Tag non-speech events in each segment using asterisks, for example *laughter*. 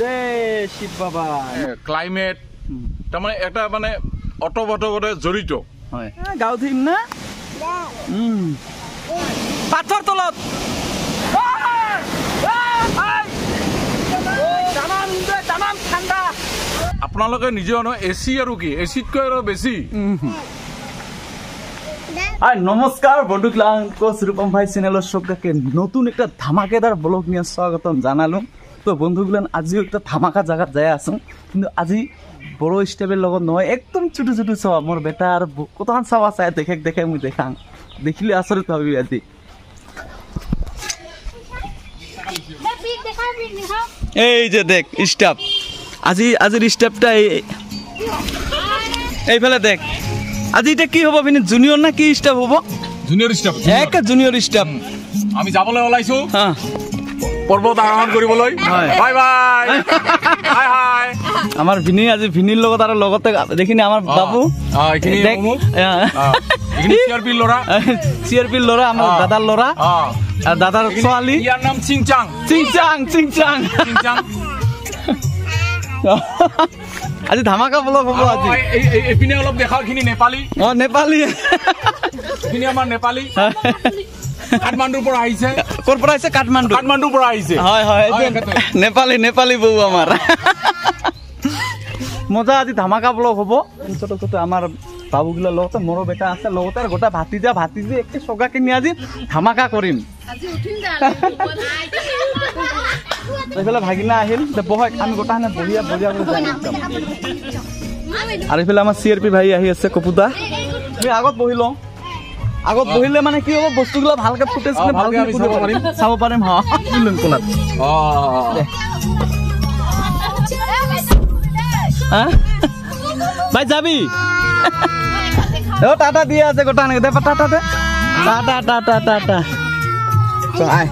জয় শিৱ বাবা। ক্লাইমেট তাৰমানে এটা মানে অতবতভাৱে জড়িত। হয়। গাঁও ধৰিম না? উম। পাথৰ তলত। ঠাণ্ডা। আপোনালোকে নিজে নহয় এ চি আৰু কি? এ চিতকৈ আৰু বেছি। নমস্কাৰ বন্ধু ক্লাংকোচ ৰূপম ভাই চ্যানেলেৰ সবকে নতুন একটা ধামাকেদাৰ ব্লগ নিয়ে স্বাগতম জানালাম তো বন্ধুগুলান আজিও একটা ধামাকা জায়গাত যাই আছো। কিন্তু আজি বড় স্টেপের লগত নহয় একদম ছোটো ছোটো চাওয়া মোর বেটা আর কতক্ষণ চাওয়া চাই দেখে দেখে মুই দেখাং। দেখিলে আচরিত ভাবি আজি। এই যে দেখ স্টাফ আজি আজির স্টাফটা এই এইফালে দেখ। আজি এতিয়া কি হ'ব পিনে জুনিয়ৰ না কি ষ্টাফ হ'ব? জুনিয়ৰ ষ্টাফ একে জুনিয়ৰ ষ্টাফ। আমি যাবলৈ ওলাইছো। হা। পৰ্বত আৰোহণ কৰিবলৈ। হয়। Bye bye. হাই হাই। আমাৰ ভিনী আজি ভিনীৰ লগত আৰু লগতে দেখিনে আমাৰ বাবু ল'ৰা চি আৰ পিৰ ল'ৰা। আমাৰ। দাদাৰ ল'ৰা। দাদাৰ ছোৱালী। ইয়াৰ নাম চিংচাং। চিংচাং চিংচাং। চিংচাং। *laughs* আজি ধামাকা ব্লগ হ'ব আজি। এই- এই- এই- এইপিনে অলপ দেখাও এইখিনি নেপালী। অ নেপালী। এইখিনি আমাৰ নেপালী। কাঠমাণ্ডুৰ পৰা আহিছে? ক'ৰ পৰা আহিছে? কাঠমাণ্ডু কাঠমাণ্ডুৰ পৰা আহিছে? হয় হয়। নেপালী নেপালী বৌ আমাৰ। মজা আজি ধামাকা ব্লগ হ'ব। ছোট ছোট আমাৰ বাবুগিলাৰ লগতে মোৰো বেটা আছে। লগতে আৰু গোটেই ভাতিজা ভাতিজি একে চগা কিনি আজি ধামাকা কৰিম। এইফালে ভাগিনা আহিল। বহক আমি গোটাখানে বঢ়িয়া বঢ়িয়া একদম আৰু এইফালে আমাৰ চি আৰ পি ভাই আহি আছে কপুদা আমি আগত বহি লওঁ। আগত বহিলে মানে কি হ'ব? বস্তুবিলাক ভালকে ফুটেজ অ, ভালকে আমি চাব পাৰিম। চাব পাৰিম হ। কোলাত। অ? ভাই যাবি? *laughs* ও টাটা দিয়ে আছে গোটা নাকি দে টাটা দে। টাটা টাটা টাটা। তো আয়।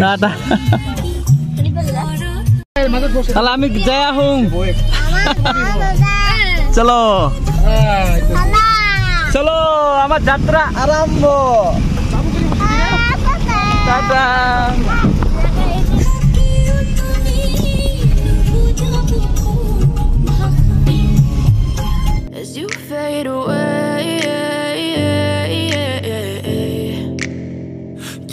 টাটা। তাহলে আমি যাই আহোঁ *laughs* চলো। চলো আমার যাত্রা আরম্ভ Tata As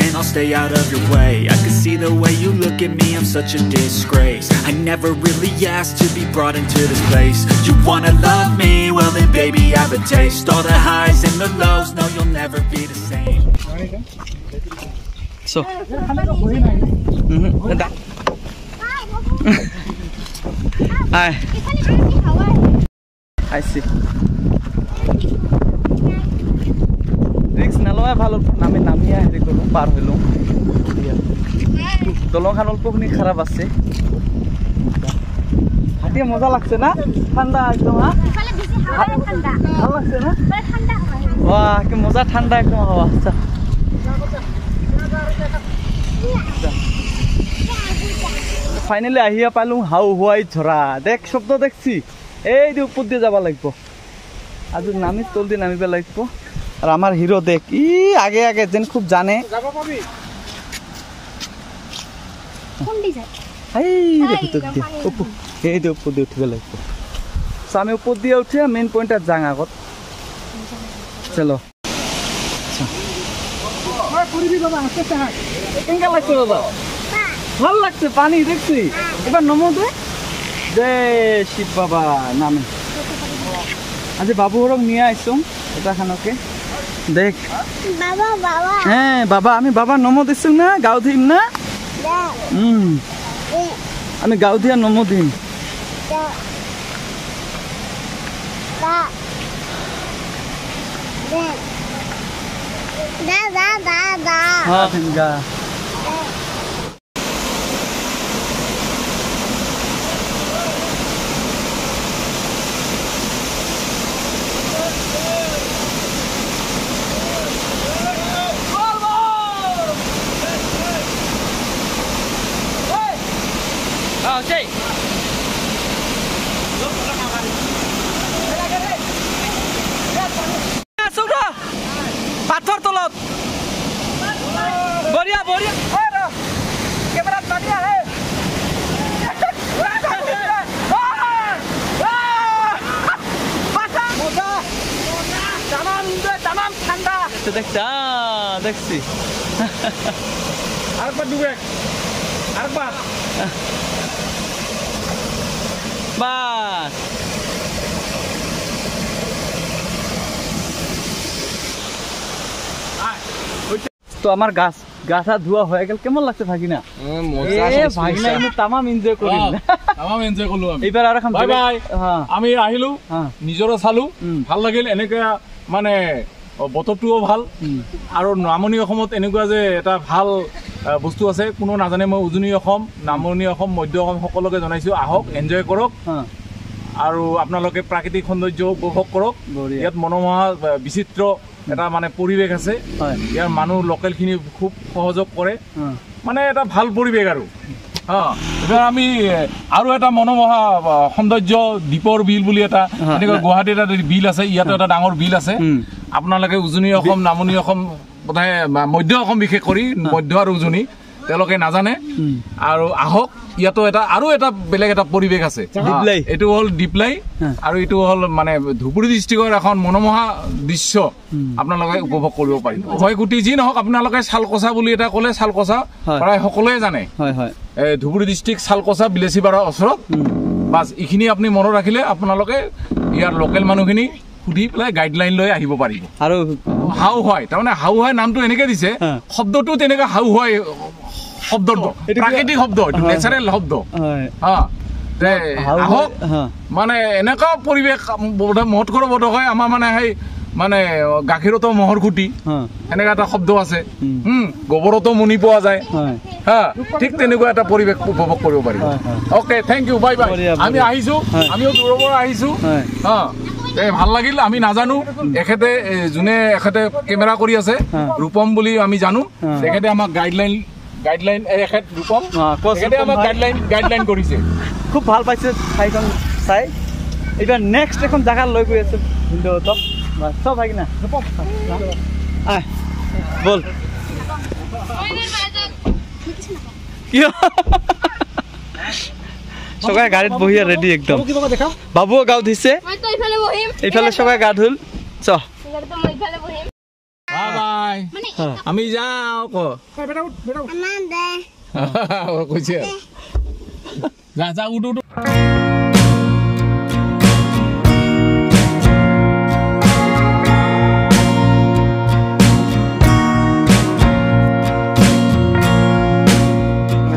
and I'll stay out of your way. I can see the way you look at me, I'm such a disgrace. I never really asked to be brought into this place. You wanna love me? Well then baby I have a taste. All the highs and the lows, no you'll never be the same. So. Mhm, da. Ai, I see. নলয় ভাল আমি নামিয়া হেৰি কৰোঁ পাৰ হ'লোঁ। দলংখন অল্পখিনি খাৰাপ আছে। হাতীয়ে মজা লাগছে না? ঠাণ্ডা একদম ভাল লাগছে না? বাহ কি মজা ঠাণ্ডা একদম হাওয়া আচ্ছা। ফাইনেলি আহিয়া পালোঁ হাও হুৱাই ঝৰা। দেখ শব্দ দেখছি। এই দি ওপৰ দিয়ে যাব লাগিব। আজি নামি তল দি নামিব লাগিব। আৰু আমাৰ হিৰো দেখ ই আগে আগে যেন খুব জানে। এই দে ভিতৰত দিয়ে ওপৰ এই দি ওপৰ দি উঠিব লাগিব চ' আমি ওপৰ দিয়ে উঠিয়া মেইন পইণ্টত যাং আগত চলো। কেনেকা লাগছে বাবা? ভাল লাগছে পানি দেখছি। এবার নমো দে। জয় শিব বাবা নামে। আজি বাবুহরক নিয়ে আইসুম এটা খানকে দেখ। বাবা বাবা। হ্যাঁ বাবা আমি বাবা নমো দিছো না গাও দিম না? হুম। আমি গাও দিয়া নমো দিম। দা দা দা साहब बोरिया बोरिया कैमरा बढ़िया है দেখছি দেখছি আরেকবার ডুবে আরেকবার বাস তো আমার গাছ গাছা ধোয়া হয়ে গেল। কেমন লাগছে ভাগিনা? এ ভাগিনা কিন্তু তামাম এনজয় কৰিম তামাম এনজয় কৰিলো আমি। এইবাৰ আৰু এখন বাই বাই। হ্যাঁ। আমি আহিলো নিজৰো চালো। ভাল লাগিল এনেকে মানে অ, বতৰটোও ভাল। আৰু নামনি অসমত এনেকুৱা যে এটা ভাল বস্তু আছে কোনো নাজানে মই উজনি অসম নামনি অসম মধ্য অসম সকলোকে জনাইছোঁ। আহক এনজয় কৰক। হ্যাঁ আৰু আপোনালোকে প্ৰাকৃতিক সৌন্দৰ্য উপভোগ কৰক। বঢ়িয়া। ইয়াত মনোমোহা আহ, বিচিত্ৰ এটা মানে পৰিৱেশ আছে। হয়। ইয়াৰ মানুহ লোকেলখিনি খুব সহযোগ কৰে। হ্যাঁ মানে এটা ভাল পৰিৱেশ আৰু। এতিয়া আমি আৰু এটা মনোমোহা সৌন্দৰ্য দ্বীপৰ বিল বুলি এটা হয়। এনেকৈ গুৱাহাটীত এটা বিল আছে ইয়াতো এটা ডাঙৰ বিল আছে। আপোনালোকে উজনি অসম নামনি অসম বোধহয় মধ্য অসম বিশেষ কৰি মধ্য আৰু উজনি তেওঁলোকে নাজানে। আৰু আহক। ইয়াতো এটা আৰু এটা বেলেগ এটা পৰিৱেশ আছে। এইটো হ'ল দীপলাই হ্যাঁ। আৰু এইটো হ'ল মানে ধুবুৰী ডিষ্ট্ৰিক্টৰ এখন মনোমোহা দৃশ্য আপোনালোকে উপভোগ কৰিব পাৰিব হয় গুটি যি নহওক আপোনালোকে চালকচা বুলি এটা ক'লে চালকচা। প্ৰায় সকলোৱে জানে। হয় হয়। এ, ধুবুৰী ডিষ্ট্ৰিক্ট চালকচা বিলেচিপাৰাৰ ওচৰত। বাছ এইখিনি আপুনি মনত ৰাখিলে আপোনালোকে ইয়াৰ লোকেল মানুহখিনি সুধি পেলাই গাইডলাইন লৈ আহিব পাৰিব। আৰু হাউ হয় তাৰমানে হাউ হয় নামটো এনেকে দিছে। শব্দটো তেনেকুৱা হাউ হয় শব্দটো প্ৰাকৃতিক শব্দ এইটো। নেচাৰেল শব্দ। আহক। মানে এনেকুৱা পৰিৱেশ মহৎ কৰিব বোধ হয়। আমাৰ মানে সেই মানে গাখীৰতো মহৰ খুটি। এনেকুৱা এটা শব্দ আছে। গোবৰতো মুনি পোৱা যায়। হা ঠিক তেনেকুৱা এটা পৰিৱেশ উপভোগ কৰিব হয়। Okay thank you bye bye আমি। আহিছো। আমিও দূৰৰ পৰা আহিছো। হা। এ ভাল লাগিল আমি নাজানো। এখেতে যোনে এখেতে কেমেৰা কৰি আছে। ৰূপম বুলি আমি জানো। তেখেতে আমাক গাইডলাইন গাইডলাইন এখেত ৰূপম। তেখেতে ৰূপম আমাক। গাইডলাইন গাইডলাইন কৰিছে। খুব ভাল পাইছে ঠাইখন চাই। এইবাৰ নেক্সট এখন জেগাত লৈ গৈ আছো ভিনদেউহঁতক। বাছ, চব ভাগি না আহ বল। কিয়? চকাই গাড়ীত বহি ৰেডি একদম। বাবুও গা উঠিছে এইফালে চকাই গা ধুল। চ তো মই ইফালে বহিম বাই বাই মানে আমি যাওঁ ক আমাৰ দে কৈছে যা যা উঠ উঠ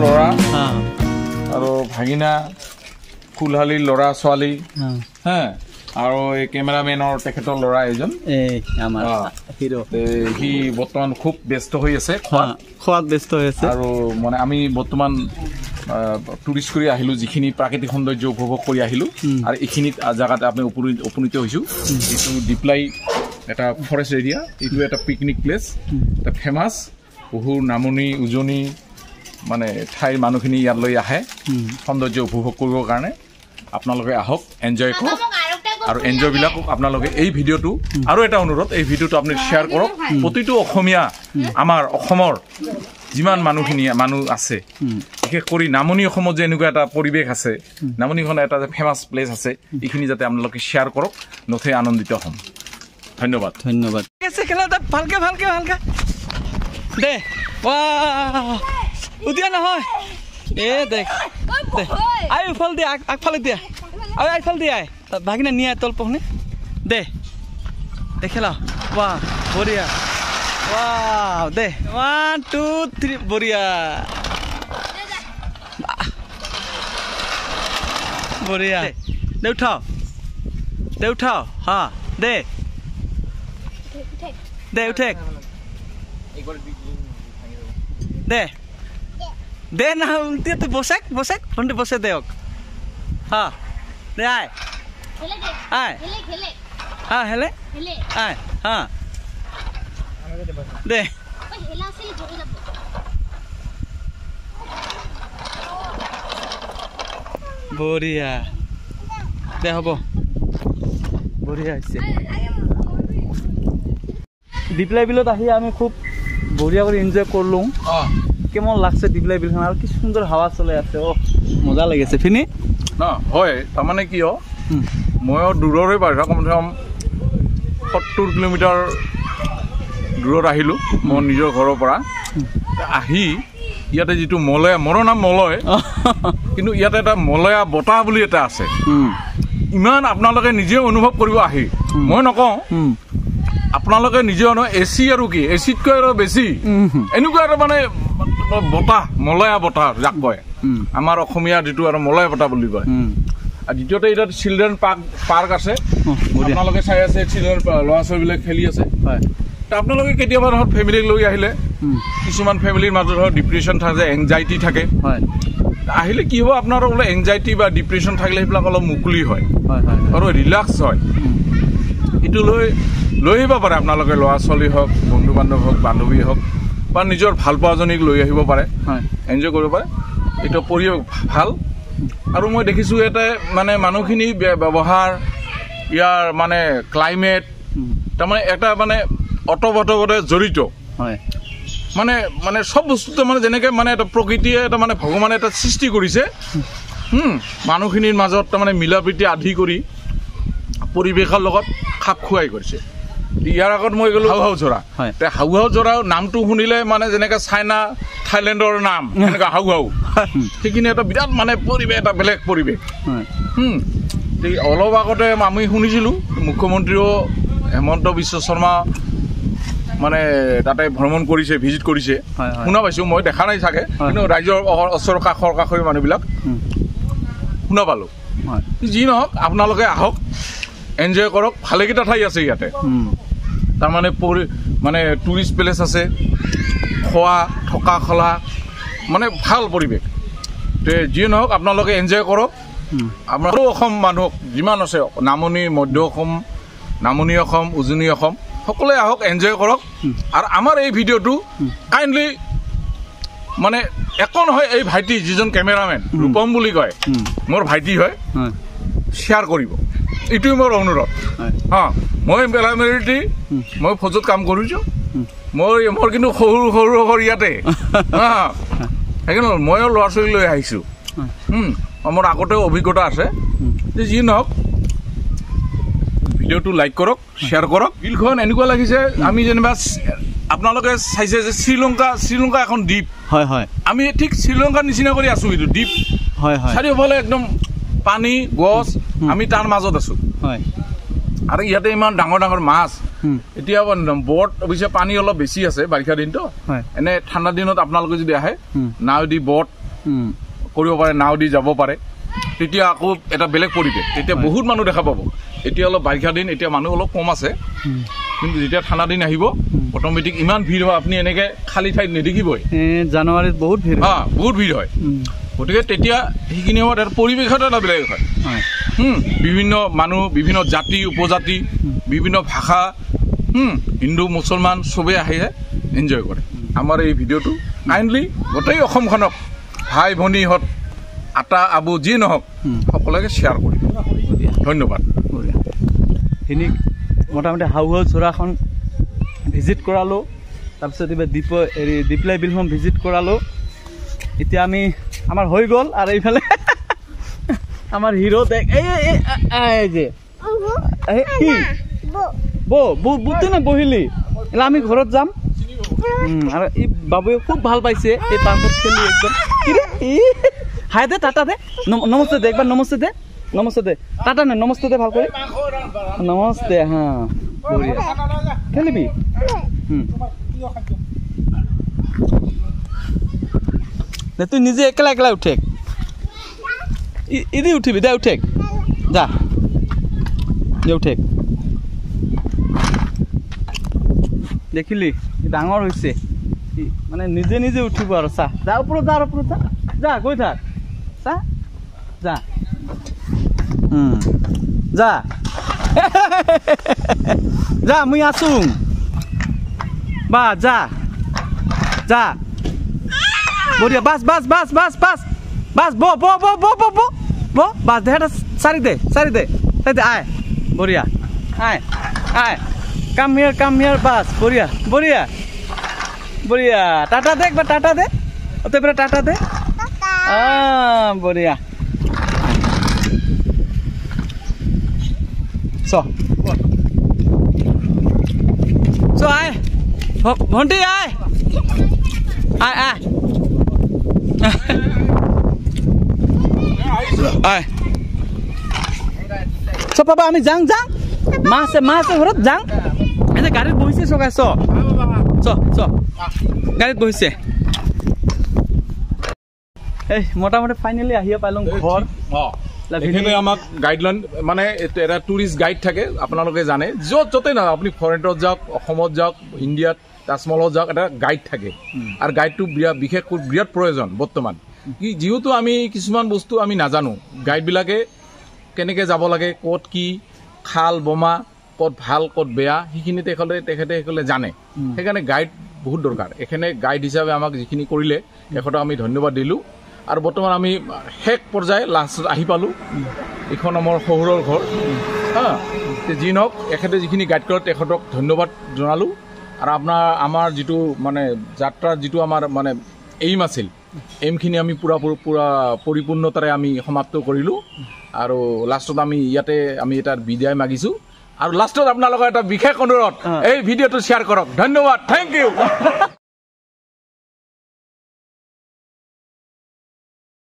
ল'ৰা আৰু ভাগিনা ফুলহালিৰ ল'ৰা ছোৱালী হে আৰু এই কেমেৰামেনৰ তেখেতৰ ল'ৰা এজন। সি বৰ্তমান খুব ব্যস্ত হৈ আছে খোৱাত। খোৱাত ব্যস্ত হৈ আছে। আৰু মানে আমি বৰ্তমান টুৰিষ্ট কৰি আহিলোঁ যিখিনি প্ৰাকৃতিক সৌন্দৰ্য উপভোগ কৰি আহিলোঁ। আৰু এইখিনিত জেগাত আমি উপনী- উপনীত হৈছোঁ। এইটো ডিপ্লাই এটা ফৰেষ্ট এৰিয়া এইটো এটা পিকনিক প্লেচ এটা ফেমাছ বহু নামনি উজনি মানে ঠাইৰ মানুহখিনি ইয়ালৈ আহে। সৌন্দৰ্য উপভোগ কৰিবৰ কাৰণে। আপোনালোকে আহক এনজয় কৰক। আৰু এনজয়বিলাকক আপোনালোকে এই ভিডিঅ'টো আৰু এটা অনুৰোধ এই ভিডিঅ'টো আপুনি শ্বেয়াৰ কৰক। প্ৰতিটো অসমীয়া আমাৰ অসমৰ যিমান মানুহখিনি মানুহ আছে বিশেষ কৰি নামনি অসমত যে এনেকুৱা এটা পৰিৱেশ আছে নামনিখন এটা যে ফেমাছ প্লেচ আছে এইখিনি যাতে আপোনালোকে শ্বেয়াৰ কৰক নথৈ আনন্দিত হ'ম। ধন্যবাদ। ধন্যবাদ। ভালকে ভালকে ভালকে। দে উদিয়া নহয়। এ দেখ দে। আই উফাল দিয়া আগ- আগফালে দিয়া। আৰু আগফালে দিয়া ভাগিনা নিয়া তল পহনে দে দে খেলা ৱা বঢ়িয়া ৱা দে ওৱান টু থ্ৰী বঢ়িয়া বঢ়িয়া দে উঠাও দে উঠাও হা দে দে উঠেক দে দে না উল্টি তুই বসেক বসেক ভণ্টি বসে দেওক হা দে আয় খেলে দে। আয় খেলে খেলে। হা হেলে আয় হা দে। বঢ়িয়া। দে হ'ব। বঢ়িয়া হৈছে। দীপলাই বিলত আহি আমি খুব বঢ়িয়া কৰি এনজয় কৰিলোঁ। অঁ। কেমন লাগছে দীপলাই বিলখন আৰু কি সুন্দৰ হাৱা চলাই আছে। অ মজা লাগিছে ফিনি? ন হয় তাৰমানে কিয়। ময়ো দূৰৰে বাহিৰা কমচে কম সত্তৰ কিলোমিটাৰ দূৰত আহিলোঁ মোৰ নিজৰ ঘৰৰ পৰা। আহি ইয়াতে যিটো মলয়া মোৰো নাম মলয় কিন্তু ইয়াতে এটা মলয়া বতাহ বুলি এটা আছে। ইমান আপোনালোকে নিজে অনুভৱ কৰিব আহি। মই নকওঁ। আপোনালোকে নিজে অনুভৱ এ চি আৰু কি? এ চিতকৈ আৰু বেছি। এনেকুৱা এটা মানে বতাহ মলয়া বতাহ যাক কয়। আমাৰ অসমীয়া যিটো আৰু মলয়া বতাহ বুলি কয়। আৰু দ্বিতীয়তে এতিয়া চিলড্ৰেন পাৰ্ক পাৰ্ক আছে। আপোনালোকে চাই আছে চিলড্ৰেন ল'ৰা ছোৱালীবিলাক খেলি আছে। হয়। ত আপোনালোকে কেতিয়াবা ধৰক ফেমিলিক লৈ আহিলে কিছুমান ফেমিলিৰ মাজত ধৰক ডিপ্ৰেশ্যন থাকে এংজাইটি থাকে। হয়। আহিলে কি হ'ব আপোনাৰ বোলে এংজাইটি বা ডিপ্ৰেশ্যন থাকিলে সেইবিলাক অলপ মুকলি হয়। হয় হয় হয়। আৰু ৰিলেক্স হয়। এইটো লৈ লৈ আহিব পাৰে আপোনালোকে ল'ৰা ছোৱালী হওক বন্ধু বান্ধৱ হওক বান্ধৱী হওক বা নিজৰ ভাল পোৱাজনীক লৈ আহিব পাৰে। হয়। এনজয় কৰিব পাৰে। এইটো পৰিৱেশ ভাল। আৰু মই দেখিছোঁ ইয়াতে মানে মানুহখিনি ব্য- ব্যৱহাৰ ইয়াৰ মানে ক্লাইমেট তাৰমানে এটা মানে অতপততে জড়িত। হয়। মানে মানে চব বস্তুতে মানে যেনেকৈ মানে এটা প্ৰকৃতিয়ে এটা মানে ভগৱানে এটা সৃষ্টি কৰিছে মানুহখিনিৰ মাজত তাৰমানে মিলা প্ৰীতি আদি কৰি পৰিৱেশৰ লগত খাপ খুৱাই কৰিছে। ইয়াৰ আগত মই গ'লোঁ হাউ হাউ জৰা। হয়। তে হাউ হাউ জৰা নামটো শুনিলে মানে যেনেকৈ চাইনা থাইলেণ্ডৰ নাম সেনেকুৱা হাউ হাউ সেইখিনি এটা বিৰাট মানে পৰিৱেশ এটা বেলেগ পৰিৱেশ। অলপ আগতে আমি শুনিছিলোঁ মুখ্যমন্ত্ৰীও হেমন্ত বিশ্ব শৰ্মা মানে তাতে ভ্ৰমণ কৰিছে ভিজিট কৰিছে। শুনা পাইছোঁ মই দেখা নাই চাগে। কিন্তু ৰাইজৰ অ- ওচৰ কাষৰ কাষৰ মানুহবিলাক শুনা পালোঁ। যি নহওক আপোনালোকে আহক। এনজয় কৰক ভালেকেইটা ঠাই আছে ইয়াতে। তাৰমানে পৰি মানে টুৰিষ্ট প্লেচ আছে খোৱা থকা খোলা মানে ভাল পৰিৱেশ। তে যিয়ে নহওক আপোনালোকে এনজয় কৰক। আমাৰ অসম মানুহ যিমান আছে নামনি মধ্য অসম নামনি অসম উজনি অসম সকলোৱে আহক এনজয় কৰক। আৰু আমাৰ এই ভিডিঅ'টো কাইণ্ডলি মানে একো নহয় এই ভাইটি যিজন কেমেৰামেন ৰূপম বুলি কয় মোৰ ভাইটি হয়। শ্বেয়াৰ কৰিব। এইটোৱে মোৰ অনুৰোধ। হা মই উম। মই ফৌজত কাম কৰিছোঁ। মই মোৰ কিন্তু সৰু সৰু সৰু ইয়াতে। *laughs* হা। সেইকাৰণে ময়ো ল'ৰা ছোৱালী লৈ আহিছোঁ। মোৰ আগতেও অভিজ্ঞতা আছে। যে যি নহওক ভিডিঅ'টো লাইক কৰক শ্বেয়াৰ কৰক। বিলখন এনেকুৱা লাগিছে আমি যেনিবা আপোনালোকে চাইছে যে শ্ৰীলংকা শ্ৰীলংকা এখন দ্বীপ। হয় হয়। আমি ঠিক শ্ৰীলংকাৰ নিচিনা কৰি আছোঁ এইটো দ্বীপ। হয় হয়। চাৰিওফালে একদম পানী গছ। আমি তাৰ মাজত আছোঁ। আৰু ইয়াতে ইমান ডাঙৰ ডাঙৰ মাছ। এতিয়া বৰত অৱশ্যে পানী অলপ বেছি আছে বাৰিষা দিনটো। এনে ঠাণ্ডা দিনত আপোনালোকে যদি আহে। নাও দি বট কৰিব পাৰে নাও দি যাব পাৰে তেতিয়া আকৌ এটা বেলেগ পৰিৱেশ। তেতিয়া বহুত মানুহ দেখা পাব। এতিয়া অলপ বাৰিষা দিন এতিয়া মানুহ অলপ কম আছে। কিন্তু যেতিয়া ঠাণ্ডা দিন আহিব অট'মেটিক ইমান ভিৰ হয় আপুনি এনেকৈ খালী ঠাইত নেদেখিবই। জানুৱাৰীত বহুত ভিৰ হয়। বহুত ভিৰ হয়। গতিকে তেতিয়া সেইখিনি সময়ত এটা পৰিৱেশত এটা বেলেগ হয়। বিভিন্ন মানুহ বিভিন্ন জাতি উপজাতি বিভিন্ন ভাষা হিন্দু মুছলমান চবেই আহি এনজয় কৰে। আমাৰ এই ভিডিঅ'টো কাইণ্ডলি গোটেই অসমখনক ভাই ভনীহঁত আটা আবু যি নহওক। সকলোকে শ্বেয়াৰ কৰিব ধন্যবাদ। বঢ়িয়া। খিনি মোটামুটি হাউ হাউ চোৰাখন ভিজিট কৰালোঁ। তাৰপিছত এইবাৰ দীপ হেৰি দীপলাই বিলখন ভিজিট কৰালোঁ। এতিয়া আমি আমাৰ হৈ গ'ল আৰু এইফালে *laughs* আমাৰ হিৰ' দেখ এই যে। এই, কি? বৌ বৌ বুদ্ধি না বহিলি? আমি ঘৰত যাম। আৰু এই বাবুৱে খুব ভাল পাইছে এই পাৰ্কত খেলি একদম? ই, হাই দে টাটা দে। নম- নমস্তে দে একবাৰ নমস্তে দে। নমস্তে দে। টাটা নে নমস্তে দে ভাল কৰি। নমস্তে হা খেলিবি? দে তুই নিজে একেলা একেলা উঠেক। ইদি উঠিবি, দে উঠেক। যা। দে উঠেক। দেখিলি হৈছে। ই মানে নিজে নিজে উঠিব আৰু, চা। যা, ওপৰত যা, আৰু ওপৰত যা। যা, গৈ থাক। চা। যা। যা। *laughs* যা, মুই আছো। বা, যা। যা। बोलिए बस बस बस बस बस बस बो बो बो बो बो बो बो बस दे हटा सारी दे सारी दे सारी दे आए बोरिया आए आए कम हियर कम हियर बस बोरिया बोरिया बोरिया टाटा दे एक बार टाटा दे तो फिर टाटा दे हाँ बोरिया। सो सो आए भंटी आए आए आए। চ পাপা আমি যাং যাং। মা আছে মা আছে ঘৰত যাং। এতিয়া গাড়ীত বহিছে চকাই চ। চ চ। গাড়ীত বহিছে। এই মোটামুটি ফাইনেলি আহিয়ে পালোঁ ঘৰ। এখানে আমাক গাইডলাইন মানে এটা টুৰিষ্ট গাইড থাকে আপোনালোকে জানে। য'ত য'তে না আপুনি ফৰেনত যাওক অসমত যাওক ইণ্ডিয়াত তাজমহলত যাওক এটা গাইড থাকে। আৰু গাইডটো বিৰাট বিশেষকৈ বিৰাট প্ৰয়োজন বৰ্তমান। কি যিহেতু আমি কিছুমান বস্তু আমি নাজানো গাইডবিলাকে কেনেকৈ যাব লাগে ক'ত কি খাল বোমা ক'ত ভাল ক'ত বেয়া সেইখিনি তেখেতে তেখেতে সেইসকলে জানে। সেইকাৰণে গাইড বহুত দৰকাৰ। এইখিনি গাইড হিচাপে আমাক যিখিনি কৰিলে তেখেতক আমি ধন্যবাদ দিলোঁ। আৰু বৰ্তমান আমি শেষ পৰ্যায় লাষ্টত আহি পালোঁ। এইখন আমাৰ শহুৰৰ ঘৰ। হা যি নহওক এখেতে যিখিনি গাইড কৰে তেখেতক ধন্যবাদ জনালোঁ। আৰু আপোনাৰ আমাৰ যিটো মানে যাত্ৰাৰ যিটো আমাৰ মানে এইম আছিল এইমখিনি আমি পূৰা পূৰা পৰিপূৰ্ণতাৰে আমি সমাপ্ত কৰিলোঁ। আৰু লাষ্টত আমি ইয়াতে আমি এটা বিদায় মাগিছোঁ। আৰু লাষ্টত আপোনালোকৰ এটা বিশেষ অনুৰোধ। এই ভিডিঅ'টো শ্বেয়াৰ কৰক। ধন্যবাদ। Thank U